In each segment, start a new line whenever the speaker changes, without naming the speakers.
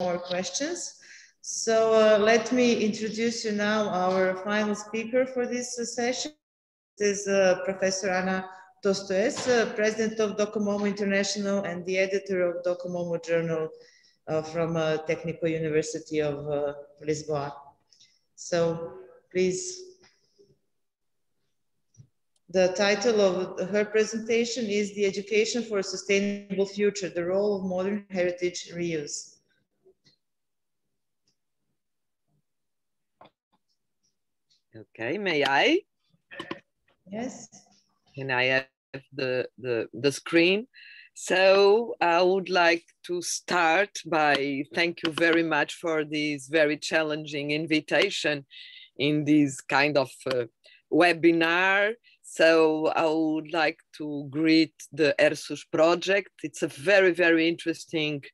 more questions. So uh, let me introduce you now our final speaker for this uh, session. This is uh, Professor Ana Tostões, uh, President of Docomomo International and the editor of Docomomo Journal uh, from uh, Technical University of Lisboa. So please. The title of her presentation is The Education for a Sustainable Future, the Role of Modern Heritage Reuse.
Okay, may I?
Yes.
Can I have the, the, the screen? So I would like to start by thank you very much for this very challenging invitation in this kind of uh, webinar. So I would like to greet the HERSUS project. It's a very, very interesting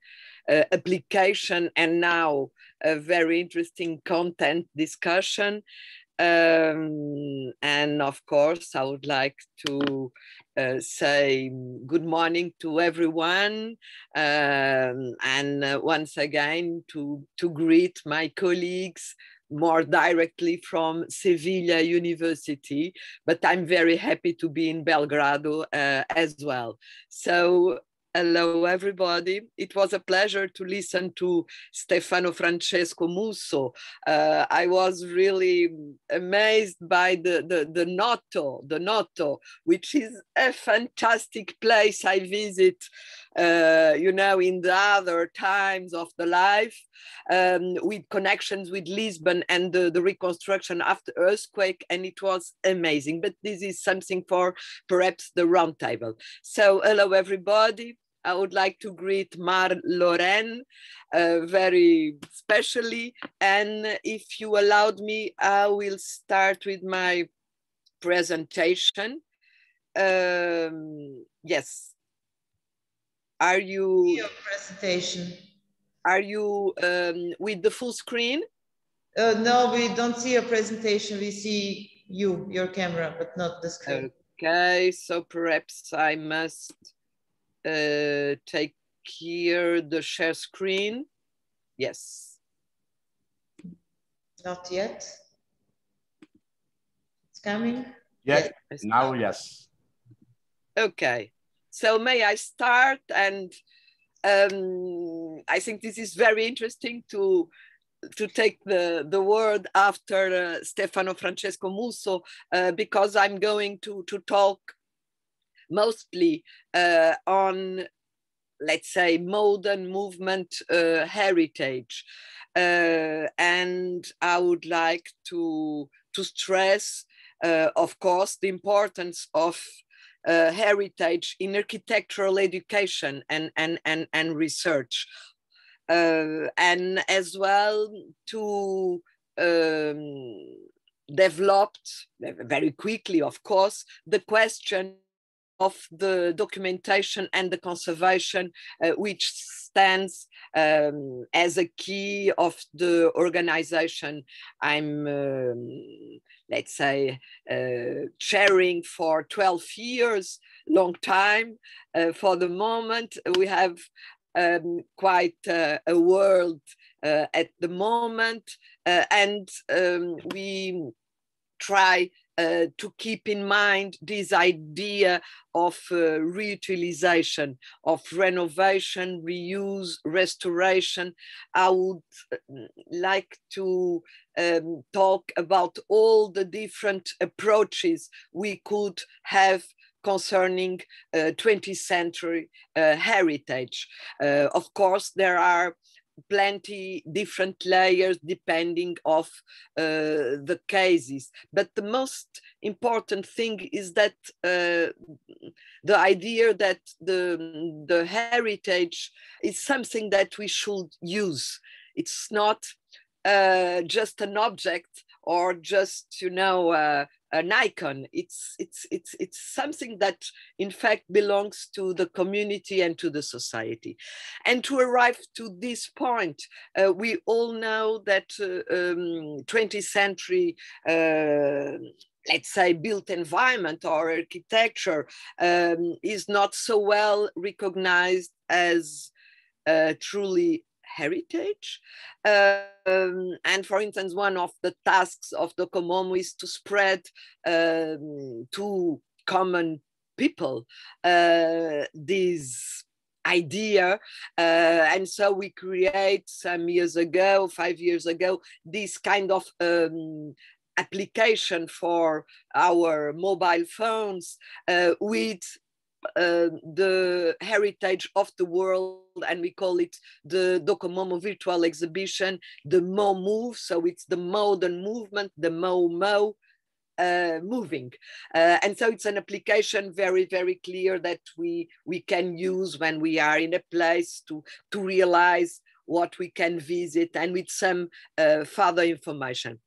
uh, application and now a very interesting content discussion. Um, and of course, I would like to uh, say good morning to everyone. Um, and uh, once again, to, to greet my colleagues more directly from Sevilla University, but I'm very happy to be in Belgrado uh, as well. So Hello, everybody. It was a pleasure to listen to Stefano Francesco Musso. Uh, I was really amazed by the, the, the Noto, the Noto, which is a fantastic place I visit, uh, you know, in the other times of the life, um, with connections with Lisbon and the, the reconstruction after earthquake, and it was amazing. But this is something for perhaps the roundtable. So hello, everybody. I would like to greet Mar Loren uh, very specially. And if you allowed me, I will start with my presentation. Um, yes. Are you?
Your presentation.
Are you um, with the full screen?
Uh, no, we don't see your presentation. We see you, your camera, but not the screen.
Okay, so perhaps I must uh, take here the share screen. Yes.
Not yet. It's coming.
Yeah, yes. now yes.
Okay, so may I start? And um, I think this is very interesting to to take the, the word after uh, Stefano Francesco Musso, uh, because I'm going to, to talk mostly uh, on, let's say, modern movement uh, heritage. Uh, and I would like to, to stress, uh, of course, the importance of uh, heritage in architectural education and, and, and, and research. And as well to um, developed very quickly, of course, the question of the documentation and the conservation, uh, which stands um, as a key of the organization I'm, um, let's say, uh, chairing for 12 years, long time. Uh, for the moment, we have um, quite uh, a world uh, at the moment, uh, and um, we try uh, to keep in mind this idea of uh, reutilization, of renovation, reuse, restoration. I would uh, like to um, talk about all the different approaches we could have concerning uh, 20th century uh, heritage. Uh, of course, there are plenty different layers depending of uh, the cases. But the most important thing is that uh, the idea that the the heritage is something that we should use. It's not uh, just an object or just you know uh, an icon. It's it's it's it's something that in fact belongs to the community and to the society. And to arrive to this point, uh, we all know that uh, um, 20th century. Uh, let's say built environment or architecture um, is not so well recognized as uh, truly heritage. Um, and for instance, one of the tasks of Docomomo is to spread um, to common people uh, this idea. Uh, and so we create some years ago, five years ago, this kind of um, application for our mobile phones uh, with uh, the heritage of the world and we call it the Docomomo virtual exhibition, the Mo Move. So it's the modern movement, the Mo Mo uh, moving. Uh, and so it's an application very, very clear that we, we can use when we are in a place to, to realize what we can visit and with some uh, further information.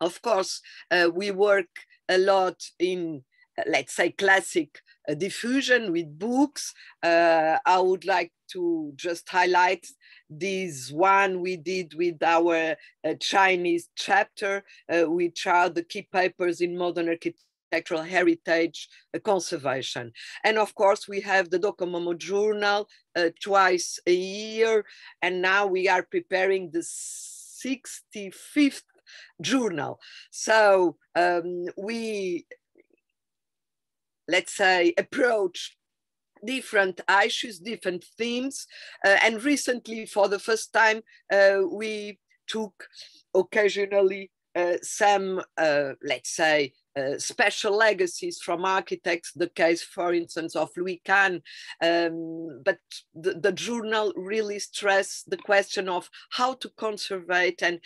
Of course, uh, we work a lot in, let's say, classic diffusion with books. Uh, I would like to just highlight this one we did with our uh, Chinese chapter, uh, which are the key papers in modern architectural heritage uh, conservation. And of course, we have the Docomomo journal uh, twice a year, and now we are preparing the 65th journal. So um, we, let's say, approach different issues, different themes. Uh, and recently, for the first time, uh, we took occasionally uh, some, uh, let's say, uh, special legacies from architects, the case, for instance, of Louis Kahn. Um, but the, the, journal really stressed the question of how to conserve and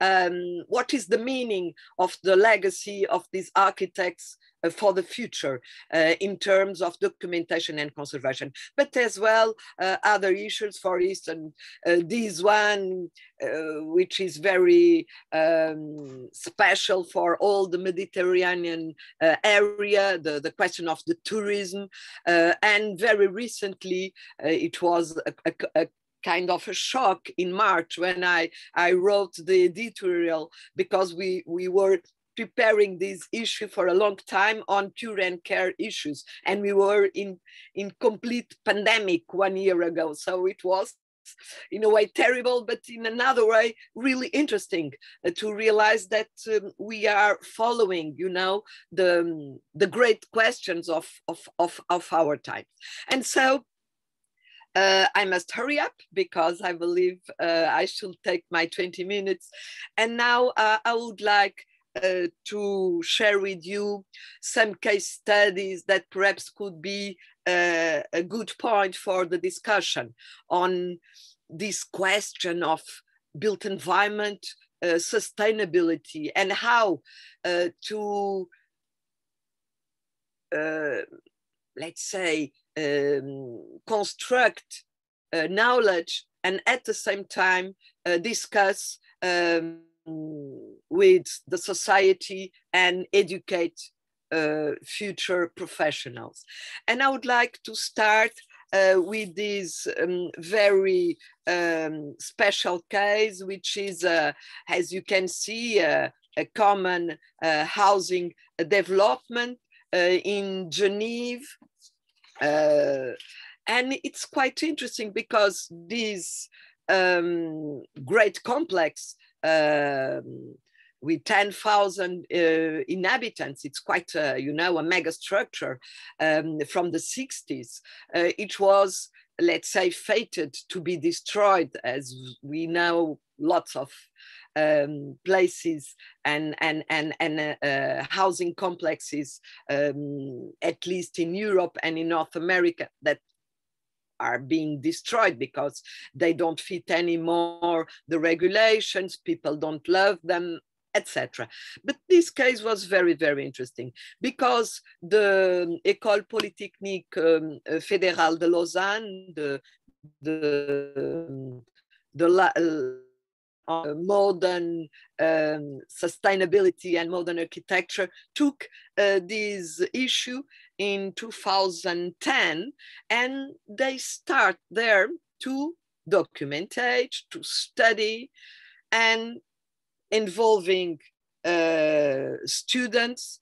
um, what is the meaning of the legacy of these architects for the future uh, in terms of documentation and conservation, but as well uh, other issues, for instance, this one, which is very um, special for all the Mediterranean area, the, the question of the tourism, and very recently it was a, a, a kind of a shock in March when I, I wrote the editorial because we, we were preparing this issue for a long time on cure and care issues. And we were in, in complete pandemic one year ago. So it was in a way terrible, but in another way, really interesting uh, to realize that um, we are following, you know, the, um, the great questions of, of, of, of our time. And so uh, I must hurry up because I believe uh, I should take my 20 minutes. And now uh, I would like uh, to share with you some case studies that perhaps could be uh, a good point for the discussion on this question of built environment uh, sustainability and how uh, to uh, let's say um, construct knowledge and at the same time discuss um, with the society and educate uh, future professionals. And I would like to start uh, with this um, very um, special case, which is, uh, as you can see, uh, a common uh, housing development uh, in Geneva. and it's quite interesting because this um, great complex um, with 10,000 uh, inhabitants. It's quite, a, you know, a mega structure um, from the 60s. Uh, it was, let's say, fated to be destroyed, as we know lots of um, places and and and and uh, uh, housing complexes, um, at least in Europe and in North America, that are being destroyed because they don't fit anymore the regulations, people don't love them, etc. But this case was very, very interesting because the École Polytechnique um, Fédérale de Lausanne, the, the, the uh, modern um, sustainability and modern architecture took uh, this issue in 2010 and they start there to documentate, to study and involving uh, students.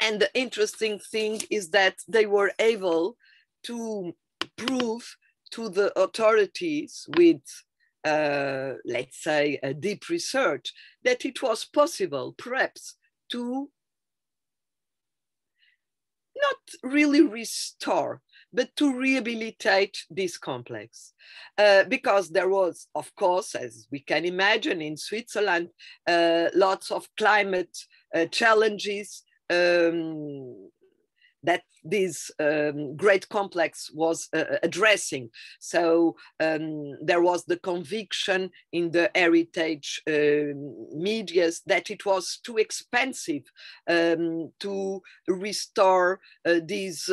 And the interesting thing is that they were able to prove to the authorities with uh, let's say, a deep research, that it was possible perhaps to not really restore, but to rehabilitate this complex. Uh, because there was, of course, as we can imagine in Switzerland, uh, lots of climate uh, challenges um, that this um, great complex was uh, uh, addressing. So um, there was the conviction in the heritage uh, medias that it was too expensive um, to restore uh, these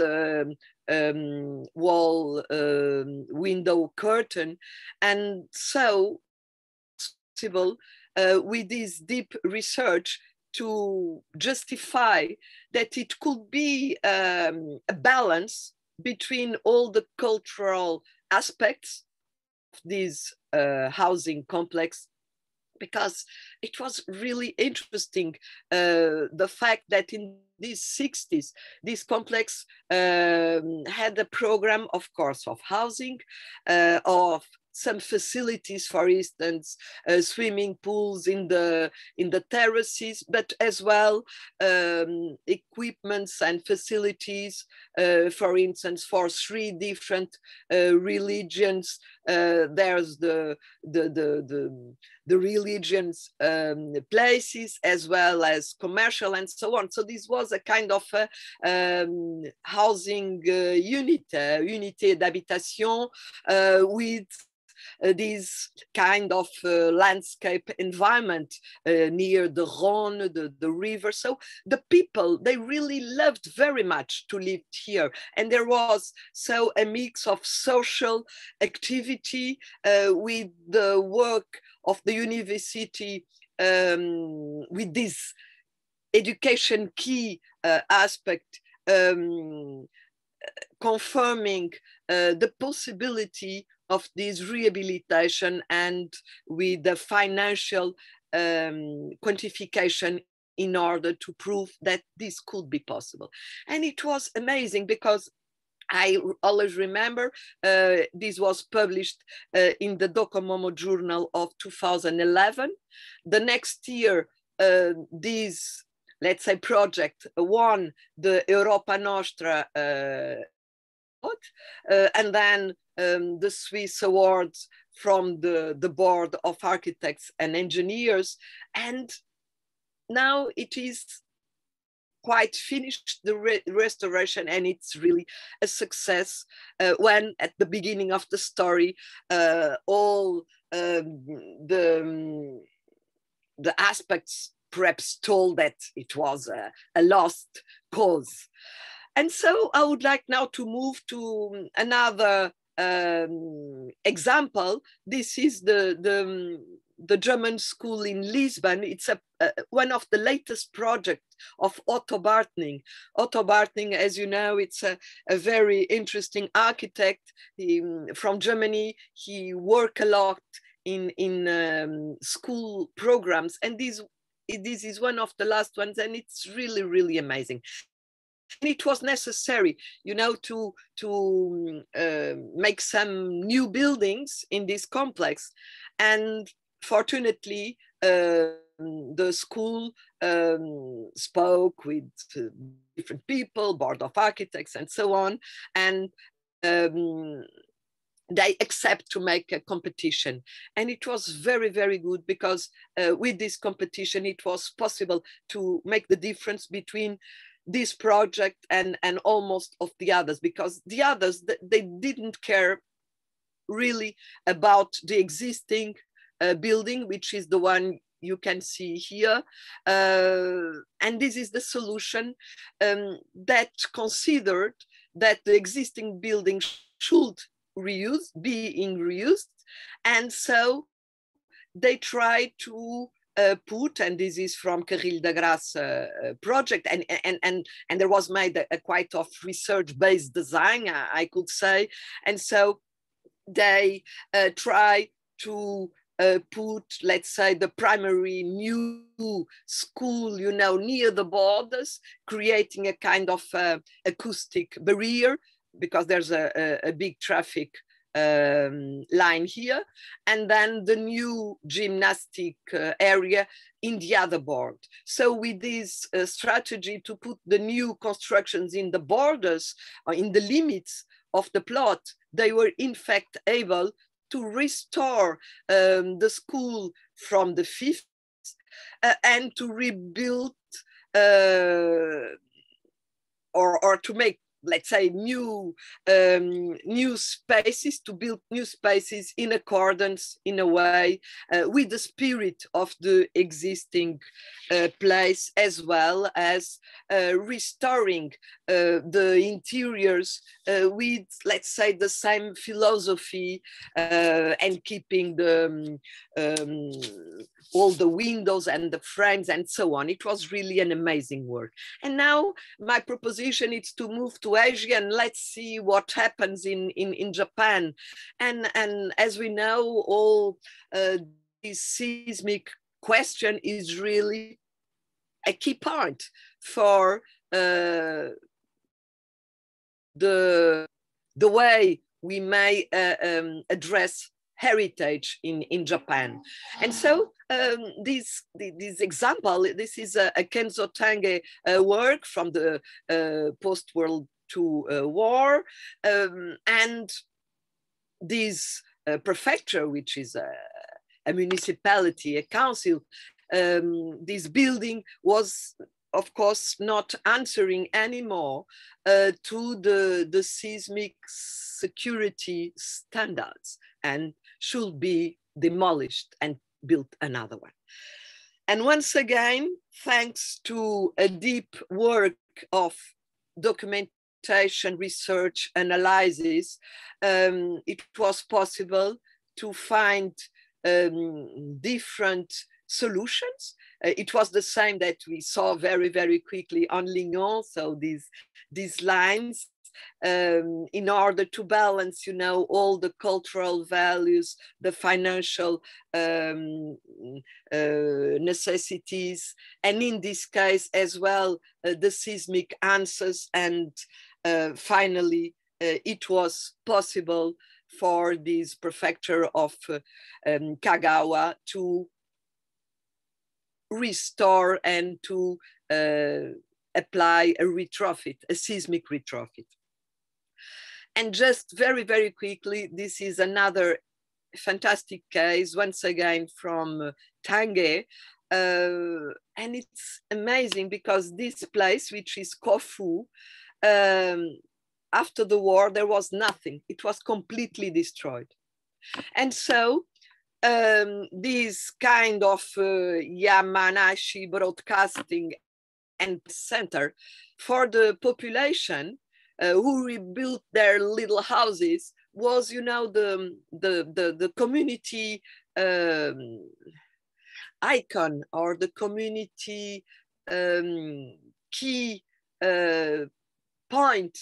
um, wall um, window curtain. And so possible uh, with this deep research to justify that it could be um, a balance between all the cultural aspects of this uh, housing complex because it was really interesting uh, the fact that in these 60s this complex um, had a program of course of housing uh, of some facilities, for instance, uh, swimming pools in the in the terraces, but as well um, equipments and facilities, uh, for instance, for three different uh, religions. Uh, there's the the the the, the religions um, places as well as commercial and so on. So this was a kind of a, um, housing uh, unit, uh, unité d'habitation with uh, this kind of uh, landscape environment uh, near the Rhône, the, the river. So the people, they really loved very much to live here. And there was so a mix of social activity with the work of the university um, with this education key uh, aspect um, confirming uh, the possibility of this rehabilitation and with the financial um, quantification in order to prove that this could be possible. And it was amazing because I always remember uh, this was published uh, in the Docomomo Journal of 2011. The next year, uh, this, let's say, project won the Europa Nostra uh, uh, and then um, the Swiss awards from the, the board of architects and engineers. And now it is quite finished the re restoration and it's really a success uh, when at the beginning of the story uh, all um, the, um, the aspects perhaps told that it was a, a lost cause. And so I would like now to move to another um, example. This is the, the, the German school in Lisbon. It's a, uh, one of the latest projects of Otto Bartning. Otto Bartning, as you know, it's a, a very interesting architect he, from Germany. He worked a lot in, in um, school programs and this, this is one of the last ones and it's really, really amazing it was necessary, you know, to to uh, make some new buildings in this complex, and fortunately, uh, the school um, spoke with uh, different people, board of architects, and so on, and. Um, they accept to make a competition and it was very very good because uh, with this competition it was possible to make the difference between this project and and almost of the others because the others they didn't care really about the existing uh, building which is the one you can see here. Uh, and this is the solution um, that considered that the existing building should reuse being reused and so they try to uh, put, and this is from Carrilho da Graça uh, project, and, and, and, and there was made a, a quite of research-based design, I, I, could say. And so they uh, try to uh, put, let's say, the primary new school, you know, near the borders, creating a kind of uh, acoustic barrier because there's a, a, a big traffic um, line here, and then the new gymnastic uh, area in the other board. So with this uh, strategy to put the new constructions in the borders or in the limits of the plot, they were in fact able to restore um, the school from the 50s uh, and to rebuild uh, or, or to make let's say new um, new spaces to build new spaces in accordance in a way uh, with the spirit of the existing uh, place as well as uh, restoring uh, the interiors uh, with let's say the same philosophy uh, and keeping the um, um, all the windows and the frames and so on it was really an amazing work and now my proposition is to move to Asia and let's see what happens in, in, in Japan. And, and as we know, all uh, this seismic question is really a key part for uh, the, the way we may uh, um, address heritage in, in Japan. And so um, this, this example, this is a, a Kenzo Tange uh, work from the uh, post-World to uh, war. Um, and this uh, prefecture, which is a, a, municipality, a council, um, this building was of course not answering anymore uh, to the, the seismic security standards and should be demolished and built another one. And once again, thanks to a deep work of documentation, research, analysis, um, it was possible to find um, different solutions. Uh, it was the same that we saw very, very quickly on Lignon. So these, these lines um, in order to balance, you know, all the cultural values, the financial um, uh, necessities, and in this case as well, uh, the seismic answers and uh, finally, uh, it was possible for this prefecture of uh, um, Kagawa to restore and to apply a retrofit, a seismic retrofit. And just very, very quickly, this is another fantastic case, once again from Tange. Uh, and it's amazing because this place, which is Kofu, um, after the war, there was nothing. It was completely destroyed. And so um, this kind of uh, Yamanashi broadcasting and center for the population uh, who rebuilt their little houses was, you know, the, the, the, the community um, icon or the community um, key uh, point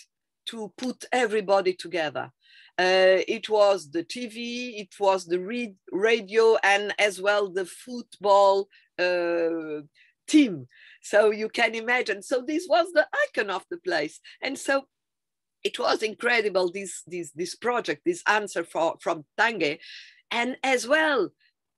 to put everybody together. Uh, it was the TV, it was the radio, and as well the football uh, team. So you can imagine. So this was the icon of the place, and so it was incredible. This this this project, this answer for, from Tange, and as well,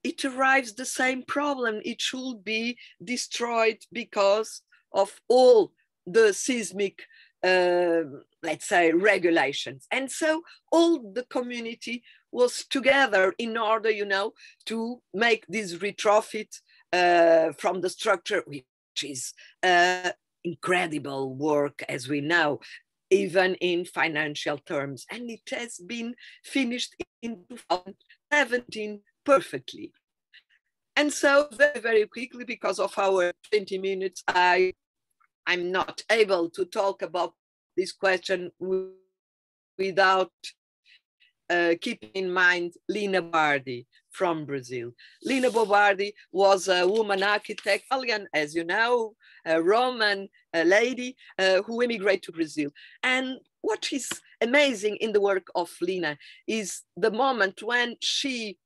it arrives the same problem. It should be destroyed because of all the seismic uh, let's say, regulations. And so all the community was together in order, you know, to make this retrofit uh, from the structure, which is uh, incredible work, as we know, even in financial terms. And it has been finished in 2017 perfectly. And so very, very quickly, because of our 20 minutes, I I'm not able to talk about this question without uh, keeping in mind Lina Bardi from Brazil. Lina Bo Bardi was a woman architect, Italian, as you know, a Roman a lady uh, who immigrated to Brazil. And what is amazing in the work of Lina is the moment when she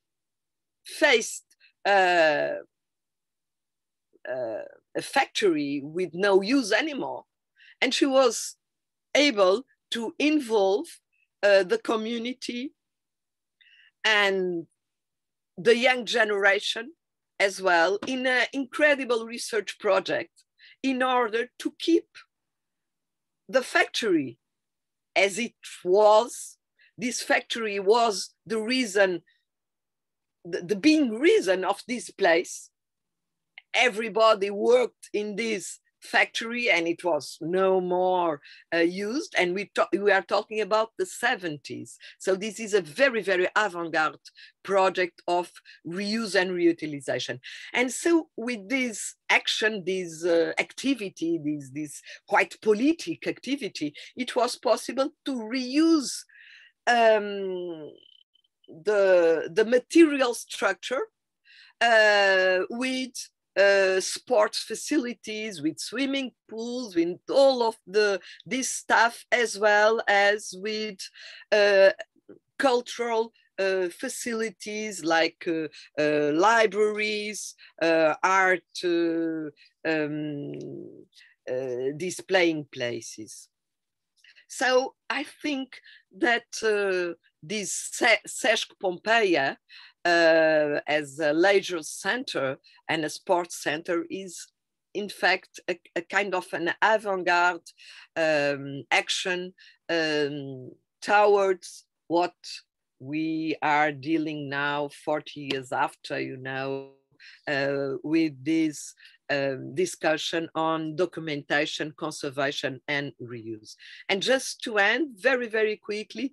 faced uh, uh, a factory with no use anymore. And she was able to involve uh, the community and the young generation as well in an incredible research project in order to keep the factory as it was. This factory was the reason, the, the being reason of this place. Everybody worked in this factory and it was no more uh, used. And we, we are talking about the 70s so this is a very very avant-garde project of reuse and reutilization. And so with this action this uh, activity this this quite politic activity it was possible to reuse um, the the material structure uh, with uh, sports facilities, with swimming pools, with all of the this stuff, as well as with uh, cultural uh, facilities like uh, uh, libraries, art um, displaying places. So I think that this SESC Pompeia uh, as a leisure center and a sports center is in fact a, a kind of an avant-garde um, action um, towards what we are dealing now 40 years after you know uh, with this um, discussion on documentation conservation and reuse. And just to end very very quickly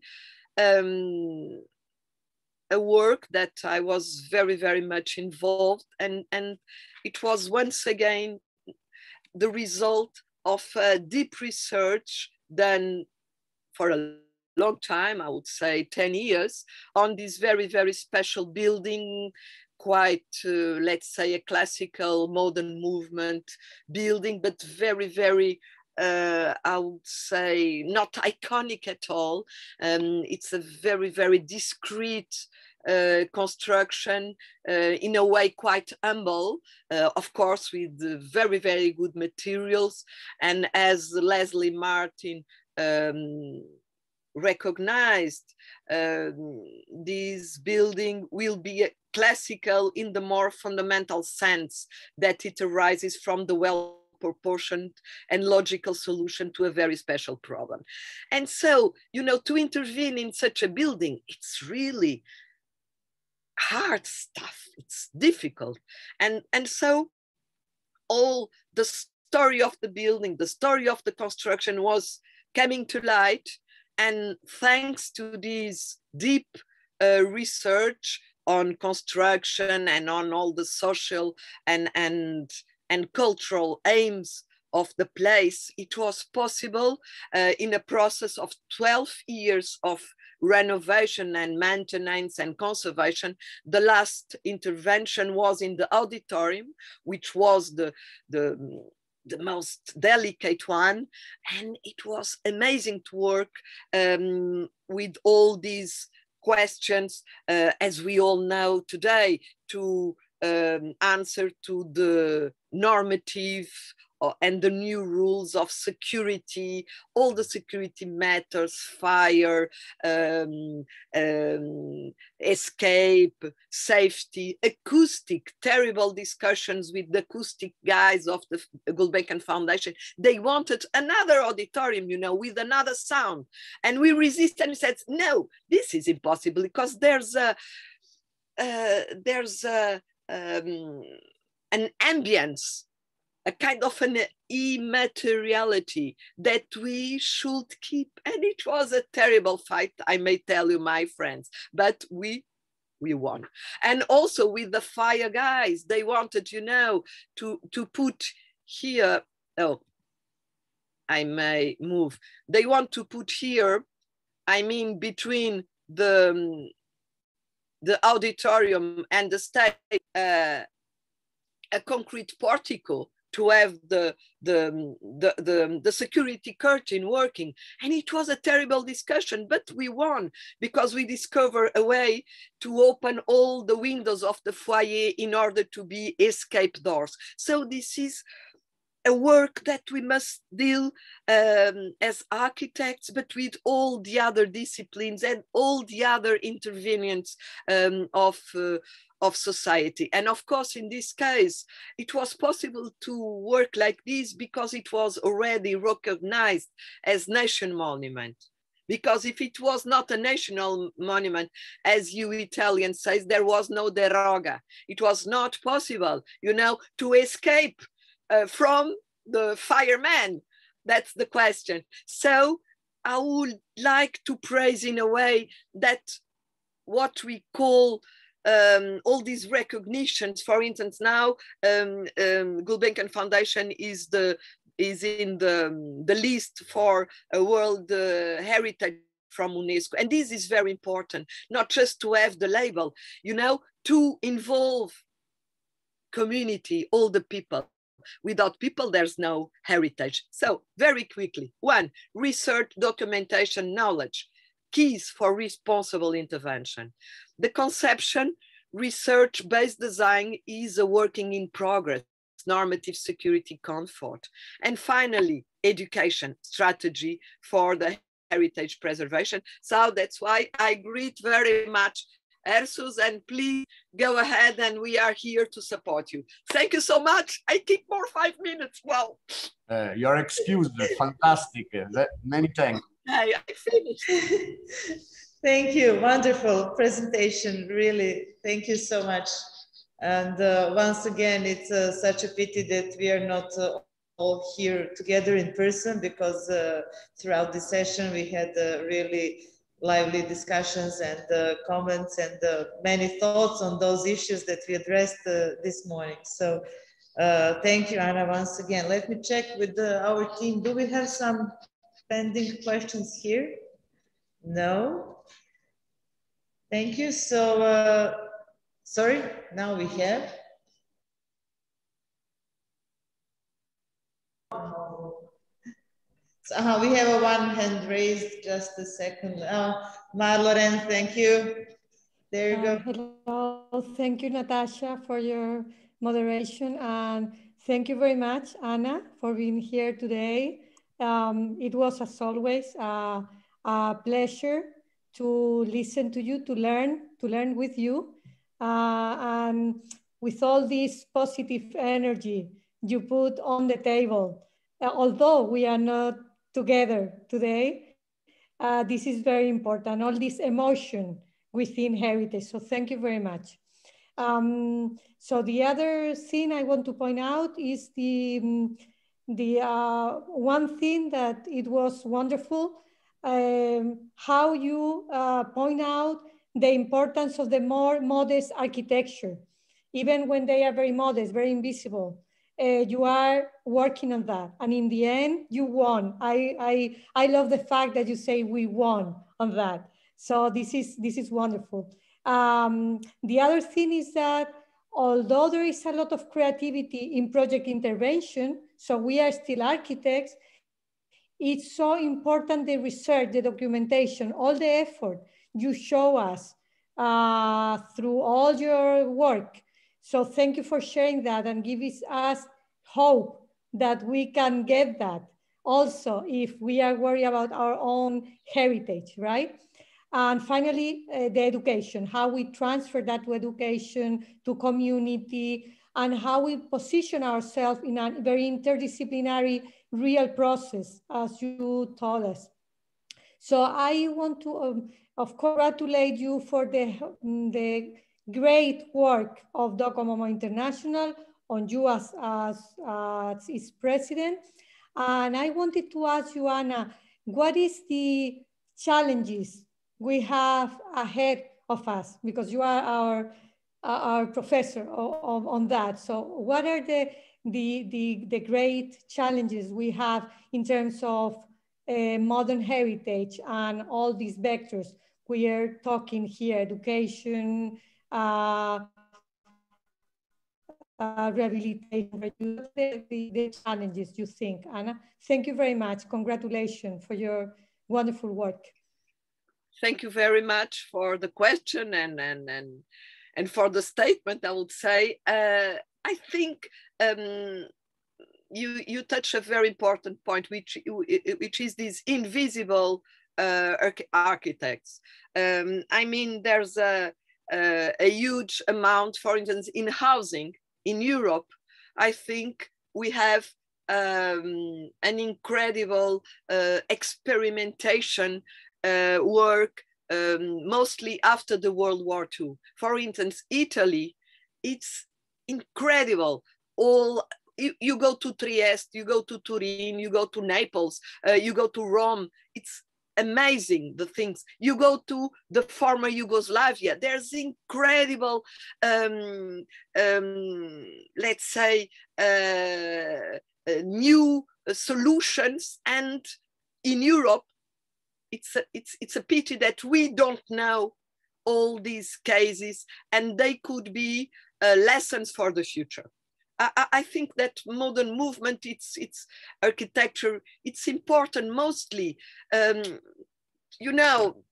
um, a work that I was very, very much involved and, and it was once again the result of deep research done for a long time, I would say 10 years, on this very, very special building, quite, uh, let's say, a classical modern movement building, but very, very uh, I would say not iconic at all. Um, it's a very, very discreet uh, construction, uh, in a way quite humble, uh, of course, with very, very good materials. And as Leslie Martin um, recognized, um, this building will be classical in the more fundamental sense that it arises from the well proportioned and logical solution to a very special problem. And so, you know, to intervene in such a building, it's really hard stuff. It's difficult. And, and so all the story of the building, the story of the construction was coming to light. And thanks to this deep uh, research on construction and on all the social and, and, and cultural aims of the place, it was possible uh, in a process of 12 years of renovation and maintenance and conservation. The last intervention was in the auditorium, which was the, the, the most delicate one. And it was amazing to work um, with all these questions, uh, as we all know today, to um, answer to the normative and the new rules of security, all the security matters, fire, um, um, escape, safety, acoustic, terrible discussions with the acoustic guys of the Gulbenkian Foundation. They wanted another auditorium, you know, with another sound. And we resisted and said, no, this is impossible because there's a, uh, there's a, um, an ambience a kind of an immateriality that we should keep. And it was a terrible fight, I may tell you, my friends, but we we won. And also with the fire guys, they wanted, you know, to, to put here, oh, I may move. They want to put here, I mean, between the, the auditorium and the stage, uh, a concrete portico to have the, the, the, the, the, security curtain working. And it was a terrible discussion, but we won because we discovered a way to open all the windows of the foyer in order to be escape doors. So this is a work that we must deal um, as architects, but with all the other disciplines and all the other intervenants um, of, uh, of society. And of course, in this case, it was possible to work like this because it was already recognized as nation monument. Because if it was not a national monument, as you Italians say, there was no deroga. It was not possible, you know, to escape uh, from the fireman? That's the question. So I would like to praise in a way that what we call um, all these recognitions, for instance, now um, um, Gulbenkian Foundation is the is in the, the list for a World uh, Heritage from UNESCO. And this is very important, not just to have the label, you know, to involve community, all the people. Without people, there's no heritage. So very quickly, one, research, documentation, knowledge, keys for responsible intervention. The conception, research-based design is a working in progress, normative security comfort. And finally, education strategy for the heritage preservation. So that's why I greet very much HERSUS, and please go ahead and we are here to support you. Thank you so much. I keep more five minutes. Wow.
Uh, your excuse, fantastic. Uh, many thanks.
I, I finished.
Thank you. Wonderful presentation. Really. Thank you so much. And uh, once again, it's uh, such a pity that we are not uh, all here together in person because uh, throughout the session we had really lively discussions and uh, comments and uh, many thoughts on those issues that we addressed uh, this morning. So uh, thank you, Ana, once again. Let me check with our team. Do we have some pending questions here? No? Thank you. So, uh, sorry, now we have. Uh, we have a one hand raised, just a second. Oh, Mar Loren, thank you. There you uh,
go. Hello, thank you, Natasha, for your moderation. And thank you very much, Ana, for being here today. Um, it was, as always, uh, a pleasure to listen to you, to learn, to learn with you. Uh, and with all this positive energy you put on the table, uh, although we are not together today. Uh, this is very important, all this emotion within heritage. So thank you very much. Um, so the other thing I want to point out is the, um, the uh, one thing that it was wonderful, um, how you uh, point out the importance of the more modest architecture, even when they are very modest, very invisible uh, you are working on that. And in the end, you won. I, I, I love the fact that you say we won on that. So this is, this is wonderful. Um, the other thing is that although there is a lot of creativity in project intervention, so we are still architects, it's so important the research, the documentation, all the effort you show us uh, through all your work so thank you for sharing that and giving us hope that we can get that also if we are worried about our own heritage, right? And finally, uh, the education, how we transfer that to education, to community, and how we position ourselves in a very interdisciplinary real process, as you told us. So I want to, um, of congratulate you for the, the great work of Docomomo International on you as, as, as its president. And I wanted to ask you, Ana, what is the challenges we have ahead of us? Because you are our, our professor of, of, on that. So what are the, the, the, the great challenges we have in terms of uh, modern heritage and all these vectors we are talking here, education, uh, uh, rehabilitation, the, the, the, challenges you think, Ana. Thank you very much. Congratulations for your wonderful work.
Thank you very much for the question and, and, and, and for the statement, I would say. Uh, I think um, you you touch a very important point, which which is these invisible uh, architects. Um, I mean, there's a, a, a huge amount, for instance, in housing in Europe. I think we have um, an incredible uh, experimentation uh, work, um, mostly after the World War II. For instance, Italy, it's incredible. All you, you go to Trieste, you go to Turin, you go to Naples, uh, you go to Rome. It's amazing the things. You go to the former yugoslavia there's incredible um, um, let's say uh, uh, new solutions. And in europe it's a, it's it's a pity that we don't know all these cases and they could be uh, lessons for the future I, think that modern movement, it's, it's architecture, it's important mostly. Um, you know,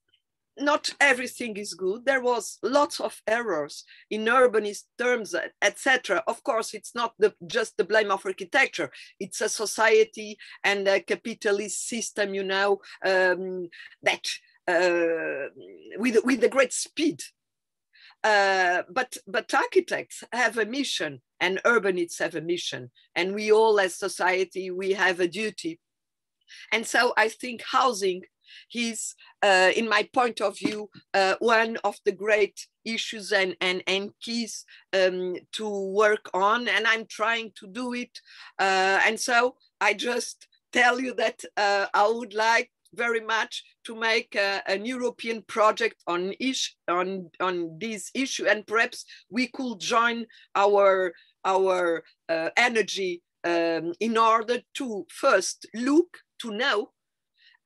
not everything is good. There was lots of errors in urbanist terms, etc. Of course, it's not the, just the blame of architecture. It's a society and a capitalist system, you know, um, that uh, with with a great speed uh, but but architects have a mission and urbanists have a mission. And we all as society we have a duty. And so i think housing is uh, in my point of view uh, one of the great issues and and, and keys um, to work on. And i'm trying to do it. Uh, and so i just tell you that uh, i would like very much to make a, an European project on, ish, on, on this issue. And perhaps we could join our, our uh, energy um, in order to first look, to know,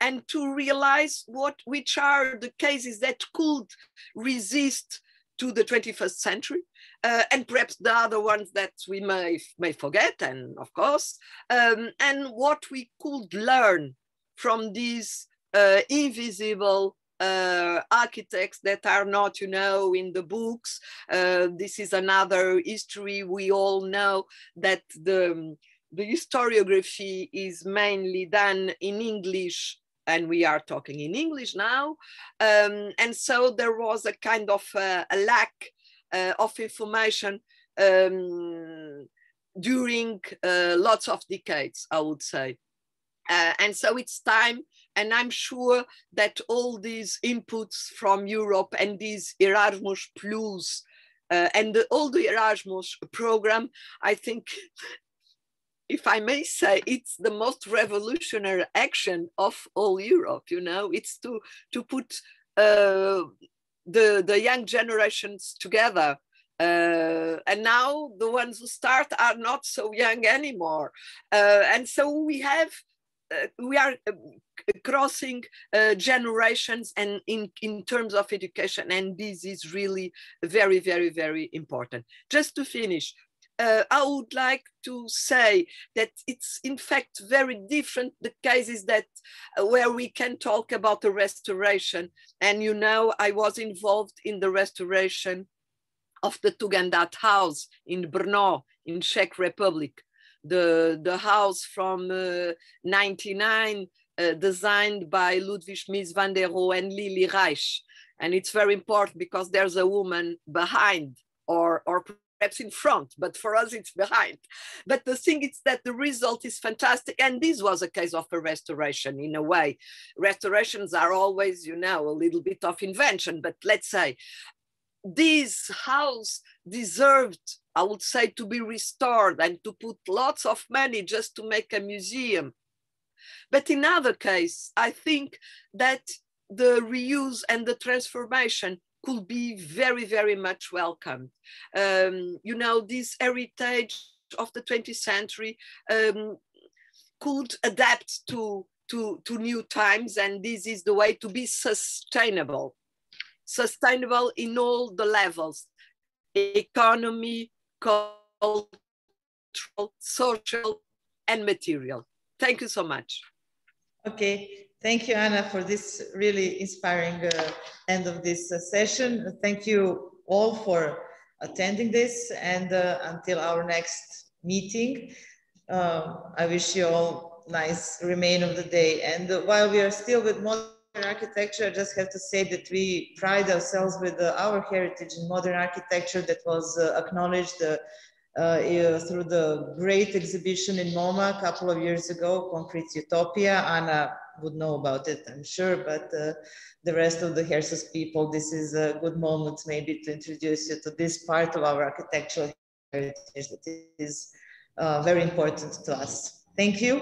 and to realize what which are the cases that could resist to the 21st century uh, and perhaps the other ones that we may may forget and of course um, and what we could learn from these uh, invisible uh, architects that are not, you know, in the books. Uh, this is another history. We all know that the, the historiography is mainly done in English and we are talking in English now. Um, and so there was a kind of uh, a lack uh, of information um, during uh, lots of decades, I would say. Uh, and so it's time and I'm sure that all these inputs from Europe and these Erasmus Plus uh, and the, all the Erasmus program, I think, if I may say, it's the most revolutionary action of all Europe. You know, it's to to put uh, the the young generations together uh, and now the ones who start are not so young anymore. Uh, and so we have we are uh, crossing uh, generations and in, in terms of education and this is really very very very important. Just to finish uh, I would like to say that it's in fact very different the cases that uh, where we can talk about the restoration. And you know I was involved in the restoration of the Tugendhat house in Brno in Czech Republic the, the house from uh, 99 uh, designed by Ludwig Mies van der Rohe and Lilly Reich. And it's very important because there's a woman behind or, or perhaps in front, but for us it's behind. But the thing is that the result is fantastic. And this was a case of a restoration in a way. Restorations are always, you know, a little bit of invention, but let's say this house deserved I would say to be restored and to put lots of money just to make a museum. But in other case, I think that the reuse and the transformation could be very, very much welcomed. Um, you know, this heritage of the 20th century um, could adapt to, to, to new times, and this is the way to be sustainable. Sustainable in all the levels economy, cultural, social, and material. Thank you so much.
Okay, thank you, Ana, for this really inspiring uh, end of this uh, session. Thank you all for attending this and uh, until our next meeting. Um, I wish you all nice remain of the day. And while we are still with modern architecture, I just have to say that we pride ourselves with uh, our heritage in modern architecture that was uh, acknowledged uh, uh, through the great exhibition in MoMA a couple of years ago, Concrete Utopia. Ana would know about it, I'm sure, but uh, the rest of the HERSUS people, this is a good moment maybe to introduce you to this part of our architectural heritage that is uh, very important to us. Thank you.